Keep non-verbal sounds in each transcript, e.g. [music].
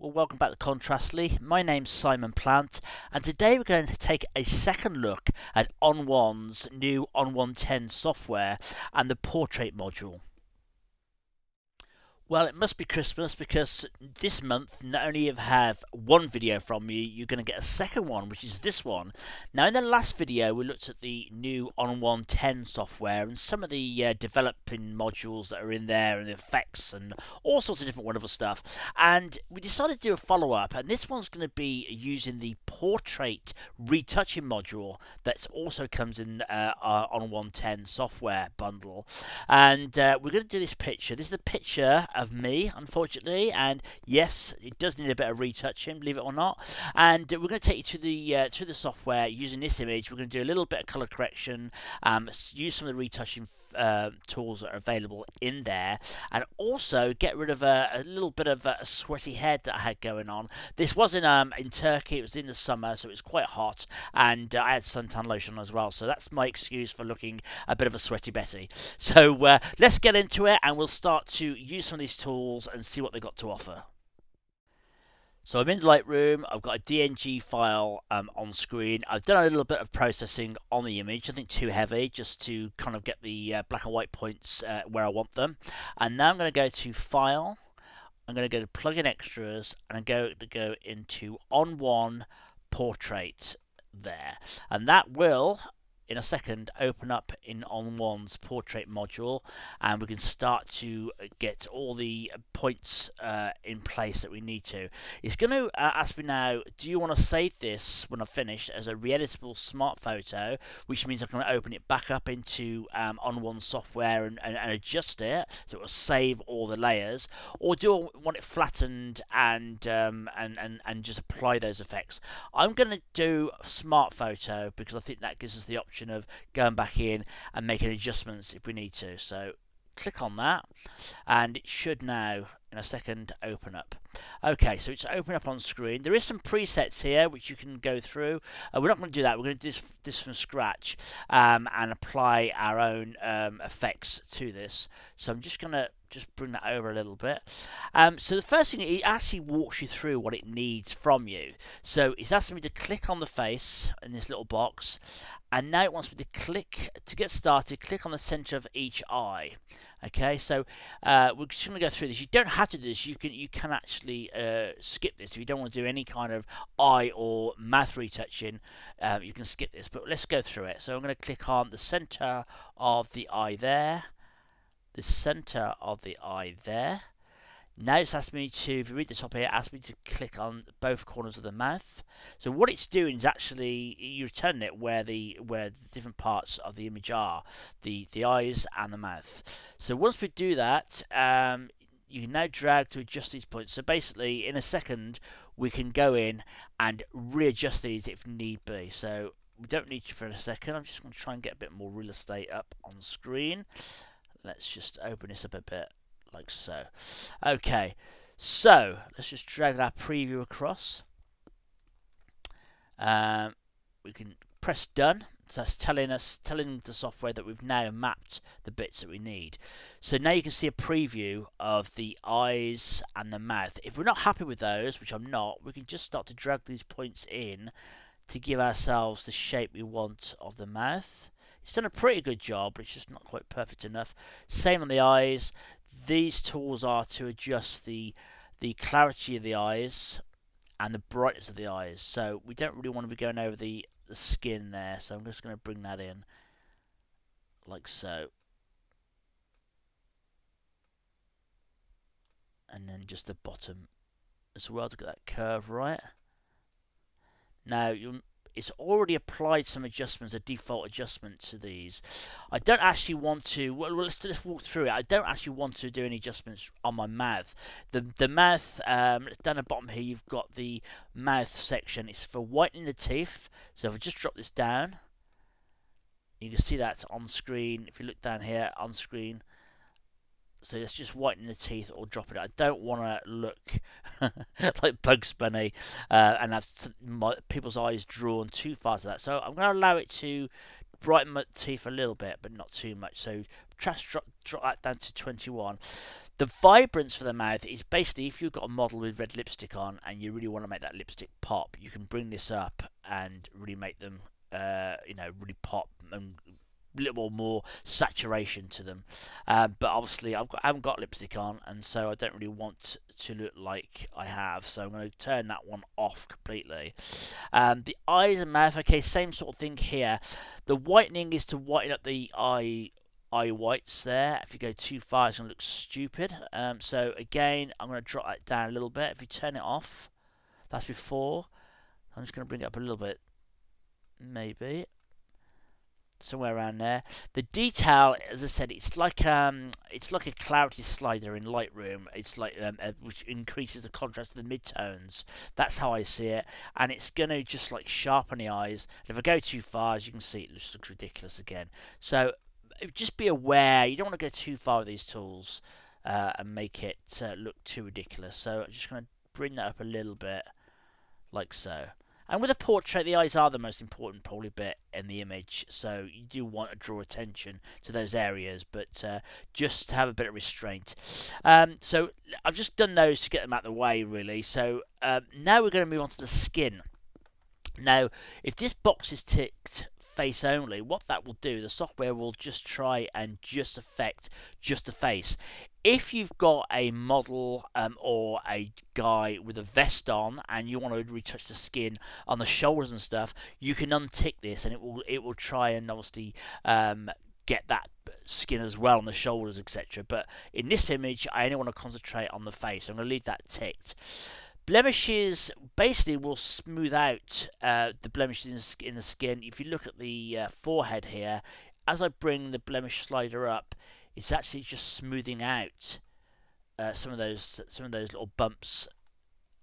Well, welcome back to Contrastly. My name's Simon Plant, and today we're going to take a second look at ON1's new ON1 10 software and the portrait module. Well, it must be Christmas because this month, not only have have one video from me, you're going to get a second one, which is this one. Now, in the last video, we looked at the new ON1 10 software and some of the uh, developing modules that are in there and the effects and all sorts of different wonderful stuff. And we decided to do a follow-up, and this one's going to be using the portrait retouching module that also comes in uh, our ON1 10 software bundle. And uh, we're going to do this picture. This is the picture of me, unfortunately. And yes, it does need a bit of retouching, believe it or not. And we're going to take you to the uh, through the software using this image. We're going to do a little bit of color correction, um, use some of the retouching uh, tools that are available in there and also get rid of a, a little bit of a sweaty head that I had going on. This was in um, in Turkey, it was in the summer so it was quite hot and uh, I had suntan lotion as well so that's my excuse for looking a bit of a sweaty Betty. So uh, let's get into it and we'll start to use some of these tools and see what they got to offer. So I'm in Lightroom, I've got a DNG file um, on screen. I've done a little bit of processing on the image, nothing too heavy, just to kind of get the uh, black and white points uh, where I want them. And now I'm going to go to File, I'm going to go to Plugin Extras, and I'm going to go into ON1 Portrait there. And that will in a second open up in ON1's portrait module and we can start to get all the points uh, in place that we need to. It's going to uh, ask me now, do you want to save this when I've finished as a re-editable smart photo, which means I can open it back up into um, ON1 software and, and, and, adjust it so it will save all the layers, or do I want it flattened and um, and, and, and just apply those effects? I'm going to do smart photo because I think that gives us the option option of going back in and making adjustments if we need to. So click on that and it should now in a second open up. Okay so it's open up on screen. There is some presets here which you can go through. Uh, we're not going to do that. We're going to do this, this from scratch um, and apply our own um, effects to this. So I'm just going to just bring that over a little bit. Um, so the first thing, it actually walks you through what it needs from you. So it's asking me to click on the face in this little box, and now it wants me to click, to get started, click on the center of each eye. Okay, so uh, we're just going to go through this. You don't have to do this. You can you can actually uh, skip this if you don't want to do any kind of eye or mouth retouching. Um, you can skip this, but let's go through it. So I'm going to click on the center of the eye there the center of the eye there. Now it's asked me to, if you read the top here, asked me to click on both corners of the mouth. So what it's doing is actually you return it where the where the different parts of the image are, the the eyes and the mouth. So once we do that, um, you can now drag to adjust these points. So basically, in a second, we can go in and readjust these if need be. So we don't need to for a second. I'm just going to try and get a bit more real estate up on screen. Let's just open this up a bit, like so. Okay, so let's just drag our preview across. Um, we can press done. So that's telling us, telling the software that we've now mapped the bits that we need. So now you can see a preview of the eyes and the mouth. If we're not happy with those, which I'm not, we can just start to drag these points in to give ourselves the shape we want of the mouth. Done a pretty good job, but it's just not quite perfect enough. Same on the eyes. These tools are to adjust the the clarity of the eyes and the brightness of the eyes. So we don't really want to be going over the, the skin there. So I'm just going to bring that in like so. And then just the bottom as well to get that curve right. Now, you it's already applied some adjustments, a default adjustment to these. I don't actually want to, well, let's, let's walk through it. I don't actually want to do any adjustments on my mouth. The the mouth, um, down the bottom here, you've got the mouth section. It's for whitening the teeth. So if I just drop this down, you can see that on screen. If you look down here on screen, so let's just whitening the teeth or dropping it. I don't want to look [laughs] like Bugs Bunny uh, and have my, people's eyes drawn too far to that. So I'm going to allow it to brighten my teeth a little bit, but not too much. So contrast drop, drop that down to 21. The vibrance for the mouth is basically if you've got a model with red lipstick on and you really want to make that lipstick pop, you can bring this up and really make them, uh, you know, really pop and little more saturation to them. Uh, but obviously, I've got, I haven't got lipstick on, and so I don't really want to look like I have. So I'm going to turn that one off completely. Um, the eyes and mouth, okay, same sort of thing here. The whitening is to whiten up the eye eye whites there. If you go too far, it's going to look stupid. Um, so again, I'm going to drop that down a little bit. If you turn it off, that's before. I'm just going to bring it up a little bit, maybe somewhere around there. The detail, as I said, it's like um, it's like a clarity slider in Lightroom. It's like um, uh, which increases the contrast of the midtones. That's how I see it, and it's gonna just like sharpen the eyes. And if I go too far, as you can see, it just looks ridiculous again. So just be aware. You don't want to go too far with these tools uh, and make it uh, look too ridiculous. So I'm just gonna bring that up a little bit, like so. And with a portrait, the eyes are the most important probably bit in the image, so you do want to draw attention to those areas, but uh, just have a bit of restraint. Um, so I've just done those to get them out of the way, really. So um, now we're going to move on to the skin. Now, if this box is ticked face only, what that will do, the software will just try and just affect just the face if you've got a model um, or a guy with a vest on and you want to retouch the skin on the shoulders and stuff, you can untick this and it will it will try and obviously um, get that skin as well on the shoulders, etc. But in this image, I only want to concentrate on the face. So I'm going to leave that ticked. Blemishes basically will smooth out uh, the blemishes in the skin. If you look at the uh, forehead here, as I bring the blemish slider up, it's actually just smoothing out uh, some of those some of those little bumps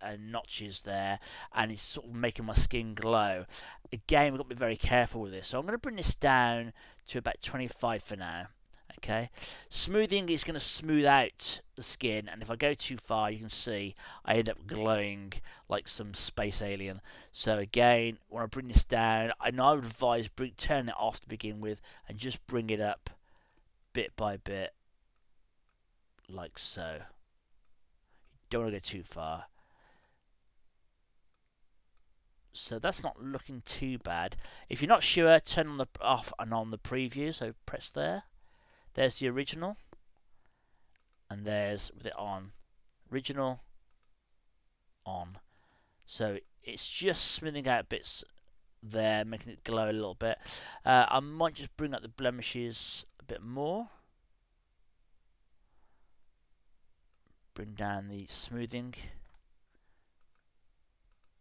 and notches there and it's sort of making my skin glow. Again we've got to be very careful with this. So I'm going to bring this down to about 25 for now okay? Smoothing is going to smooth out the skin and if I go too far you can see I end up glowing like some space alien. So again when I bring this down I know I would advise bring, turn it off to begin with and just bring it up bit by bit, like so. don't want to go too far. So that's not looking too bad. If you're not sure, turn on the off and on the preview. So press there. There's the original, and there's with it on. Original, on. So it's just smoothing out bits there, making it glow a little bit. Uh, I might just bring up the blemishes a bit more. Bring down the smoothing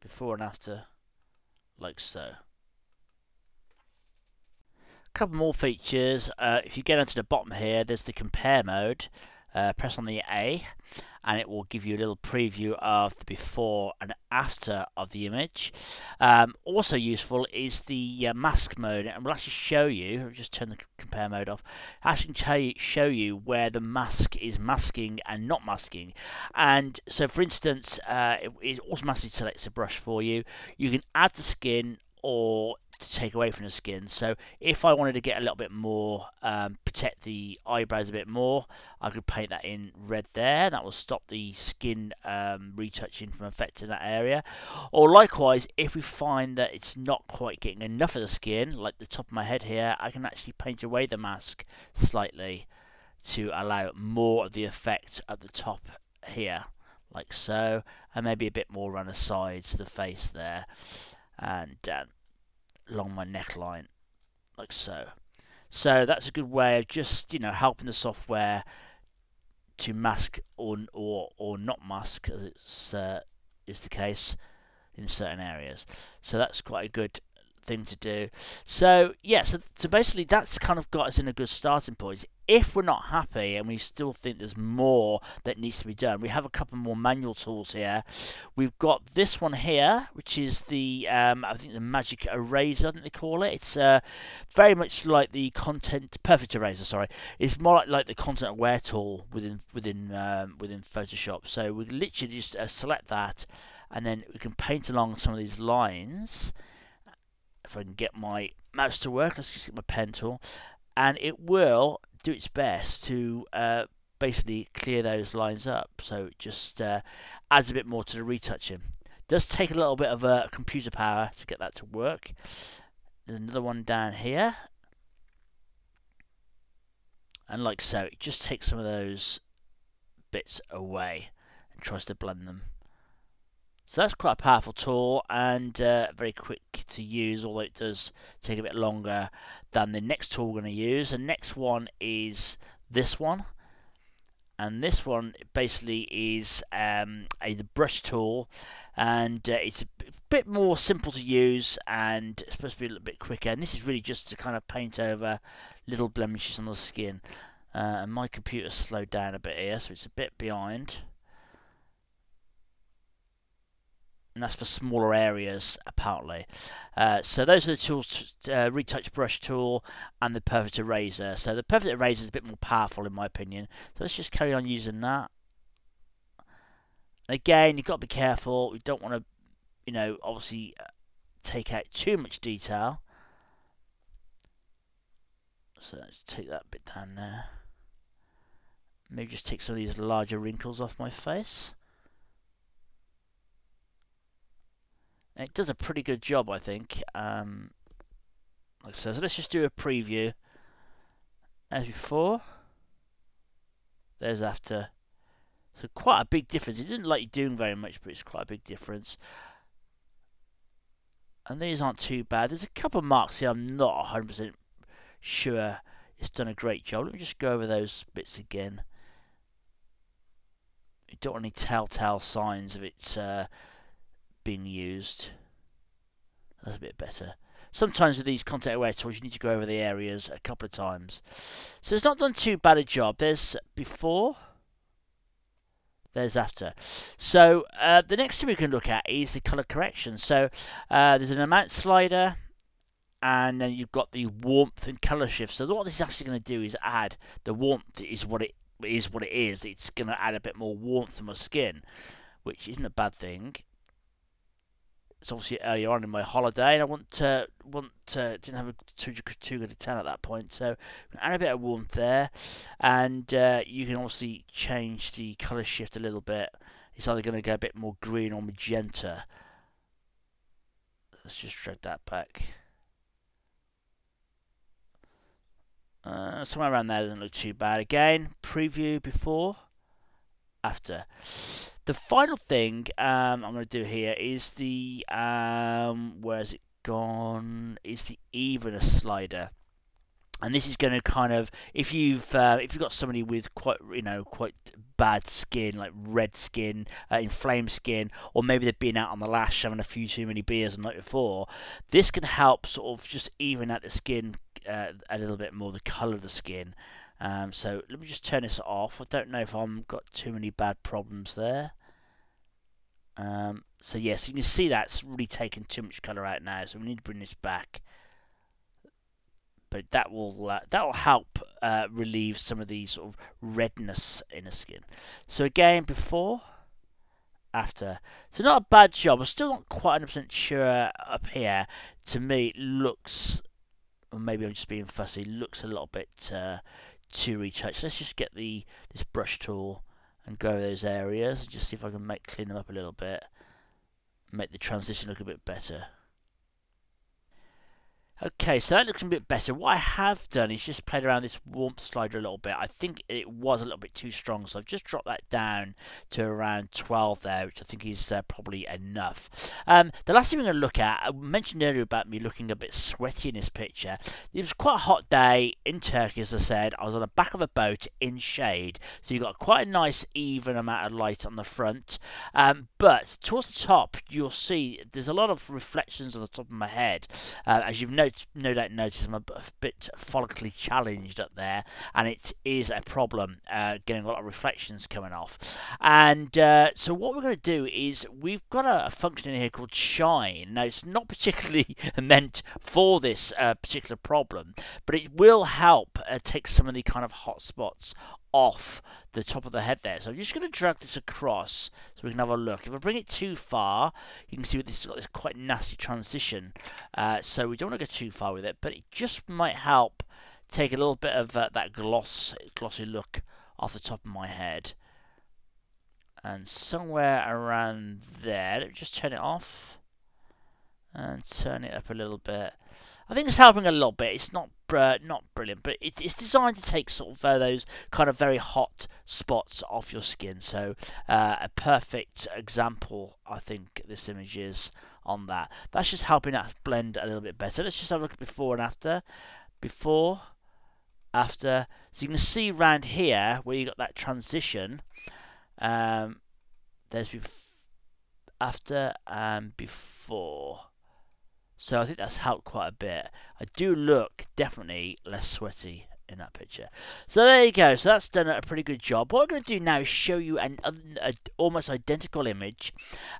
before and after like so. A couple more features. Uh, if you get onto the bottom here, there's the compare mode. Uh, press on the A and it will give you a little preview of the before and after of the image. Um, also useful is the uh, mask mode, and we'll actually show you. Just turn the compare mode off. Actually, tell show you where the mask is masking and not masking. And so, for instance, uh, it, it automatically selects a brush for you. You can add the skin or to take away from the skin. So if I wanted to get a little bit more, um, protect the eyebrows a bit more, I could paint that in red there. That will stop the skin um, retouching from affecting that area. Or likewise, if we find that it's not quite getting enough of the skin, like the top of my head here, I can actually paint away the mask slightly to allow more of the effect at the top here like so and maybe a bit more around the sides of the face there and uh, along my neckline, like so. So that's a good way of just you know helping the software to mask or or or not mask as it's uh, is the case in certain areas. So that's quite a good thing to do. So yeah, so, so basically that's kind of got us in a good starting point if we're not happy and we still think there's more that needs to be done, we have a couple more manual tools here. We've got this one here, which is the, um, I think the Magic Eraser, I think they call it. It's uh, very much like the Content, Perfect Eraser, sorry. It's more like, like the Content Aware tool within within um, within Photoshop. So we literally just uh, select that and then we can paint along some of these lines. If I can get my mouse to work, let's just get my pen tool. And it will do its best to uh, basically clear those lines up. So it just uh, adds a bit more to the retouching. Does take a little bit of uh, computer power to get that to work. There's another one down here. And like so, it just takes some of those bits away and tries to blend them. So that's quite a powerful tool and uh, very quick to use, although it does take a bit longer than the next tool we're going to use. The next one is this one. And this one basically is um, a brush tool, and uh, it's a bit more simple to use, and it's supposed to be a little bit quicker. And this is really just to kind of paint over little blemishes on the skin. Uh, and my computer's slowed down a bit here, so it's a bit behind. And that's for smaller areas apparently. Uh, so those are the tools, uh, retouch brush tool and the perfect eraser. So the perfect eraser is a bit more powerful in my opinion. So let's just carry on using that. Again, you've got to be careful. We don't want to, you know, obviously uh, take out too much detail. So let's take that bit down there. Maybe just take some of these larger wrinkles off my face. It does a pretty good job, I think. Um, like said, so let's just do a preview. As before, there's after. So quite a big difference. It didn't like you doing very much, but it's quite a big difference. And these aren't too bad. There's a couple of marks here I'm not 100% sure it's done a great job. Let me just go over those bits again. You don't want any telltale signs of its uh, being used. That's a bit better. Sometimes with these content aware tools, you need to go over the areas a couple of times. So it's not done too bad a job. There's before, there's after. So uh, the next thing we can look at is the color correction. So uh, there's an amount slider, and then you've got the warmth and color shift. So what this is actually going to do is add the warmth is what it is what it is. It's going to add a bit more warmth to my skin, which isn't a bad thing it's obviously earlier on in my holiday, and I want to want to didn't have a too too good a ten at that point, so add a bit of warmth there, and uh, you can obviously change the color shift a little bit. It's either going to go a bit more green or magenta. Let's just drag that back. Uh, somewhere around there doesn't look too bad. Again, preview before, after. The final thing um, I'm going to do here is the um, where's it gone? Is the evenness slider and this is going to kind of if you've uh, if you've got somebody with quite you know quite bad skin like red skin uh, inflamed skin or maybe they've been out on the lash having a few too many beers the night before this can help sort of just even out the skin uh, a little bit more the color of the skin um, so let me just turn this off I don't know if I've got too many bad problems there um, so yes, yeah, so you can see that's really taking too much colour out now. So we need to bring this back. But that will uh, that will help uh, relieve some of the sort of redness in the skin. So again, before, after. So not a bad job. I'm still not quite 100% sure up here. To me, it looks, or maybe I'm just being fussy. Looks a little bit uh, too retouch. Let's just get the this brush tool and go those areas and just see if I can make clean them up a little bit make the transition look a bit better Okay, so that looks a bit better. What I have done is just played around this warmth slider a little bit. I think it was a little bit too strong, so I've just dropped that down to around 12 there, which I think is uh, probably enough. Um, the last thing we're going to look at, I mentioned earlier about me looking a bit sweaty in this picture. It was quite a hot day in Turkey, as I said. I was on the back of a boat in shade, so you've got quite a nice even amount of light on the front. Um, but towards the top, you'll see there's a lot of reflections on the top of my head, uh, as you've noticed no doubt notice I'm a bit follically challenged up there, and it is a problem uh, getting a lot of reflections coming off. And uh, so what we're going to do is we've got a, a, function in here called shine. Now it's not [laughs] particularly meant for this uh, particular problem, but it will help uh, take some of the kind of hot spots off the top of the head there. So I'm just going to drag this across so we can have a look. If I bring it too far, you can see this has got this quite nasty transition. Uh, so we don't want to go too far with it, but it just might help take a little bit of uh, that gloss, glossy look off the top of my head. And somewhere around there, let me just turn it off and turn it up a little bit. I think it's helping a little bit. It's not uh, not brilliant, but it, it's designed to take sort of uh, those kind of very hot spots off your skin. So uh, a perfect example, I think this image is on that. That's just helping that blend a little bit better. Let's just have a look at before and after. Before, after. So you can see around here where you got that transition. Um, there's after and before. So I think that's helped quite a bit. I do look definitely less sweaty in that picture. So there you go. So that's done a pretty good job. What I'm going to do now is show you an, a, a almost identical image.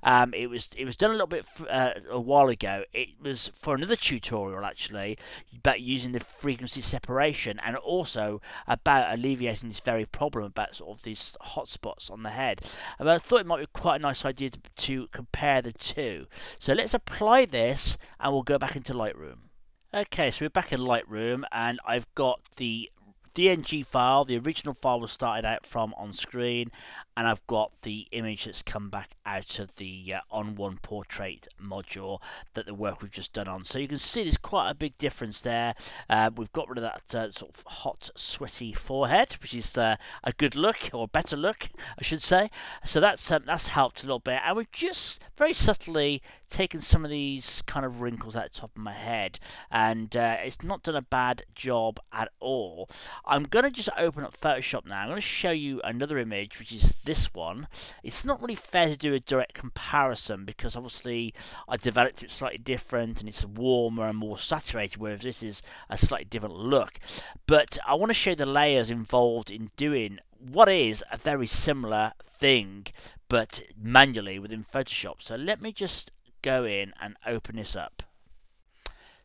Um, it was it was done a little bit uh, a while ago. It was for another tutorial actually about using the frequency separation and also about alleviating this very problem about sort of these hot spots on the head. But I thought it might be quite a nice idea to, to compare the two. So let's apply this and we'll go back into Lightroom. Okay, so we're back in Lightroom and I've got the DNG file, the original file was started out from on screen, and I've got the image that's come back out of the uh, ON1 portrait module that the work we've just done on. So you can see there's quite a big difference there. Uh, we've got rid of that uh, sort of hot, sweaty forehead, which is uh, a good look, or better look, I should say. So that's um, that's helped a little bit, and we've just very subtly taken some of these kind of wrinkles out the top of my head, and uh, it's not done a bad job at all. I'm going to just open up Photoshop now. I'm going to show you another image, which is this one. It's not really fair to do a direct comparison because obviously I developed it slightly different and it's warmer and more saturated, whereas this is a slightly different look. But I want to show the layers involved in doing what is a very similar thing, but manually within Photoshop. So let me just go in and open this up.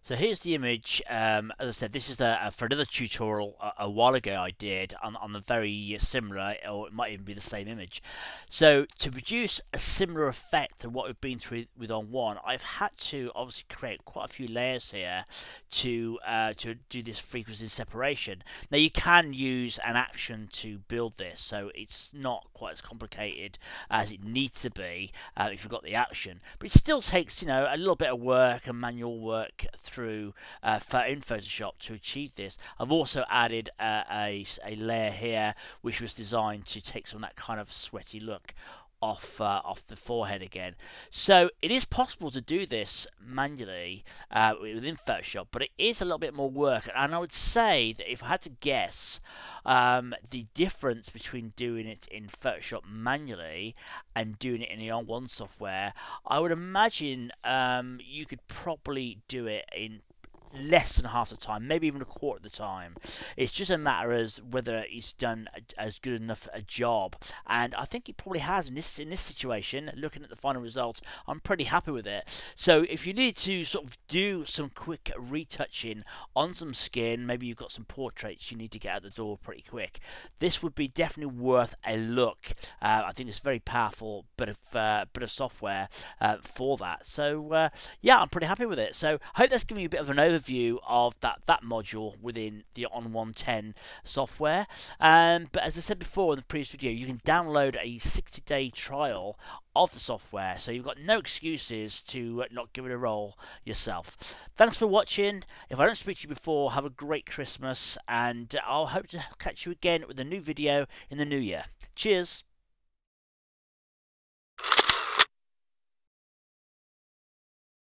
So here's the image. Um, as I said, this is a, for another tutorial a, a, while ago I did on, on the very similar, or it might even be the same image. So to produce a similar effect to what we've been through with ON1, I've had to obviously create quite a few layers here to uh, to do this frequency separation. Now you can use an action to build this, so it's not quite as complicated as it needs to be uh, if you've got the action. But it still takes you know a little bit of work and manual work through uh, in Photoshop to achieve this. I've also added uh, a, a layer here which was designed to take some of that kind of sweaty look off uh, off the forehead again. So it is possible to do this manually uh, within Photoshop, but it is a little bit more work. And I would say that if I had to guess, um, the difference between doing it in Photoshop manually and doing it in the ON1 software, I would imagine um, you could probably do it in less than half the time, maybe even a quarter of the time. It's just a matter as whether he's done as good enough a job, and I think he probably has in this in this situation. Looking at the final result, I'm pretty happy with it. So if you need to sort of do some quick retouching on some skin, maybe you've got some portraits you need to get out the door pretty quick. This would be definitely worth a look. Uh, I think it's very powerful bit of uh, bit of software uh, for that. So uh, yeah, I'm pretty happy with it. So I hope that's giving you a bit of an overview overview of that, that module within the ON1 10 software. Um, but as I said before in the previous video, you can download a 60 day trial of the software, so you've got no excuses to not give it a roll yourself. Thanks for watching. If I don't speak to you before, have a great Christmas, and I'll hope to catch you again with a new video in the new year. Cheers!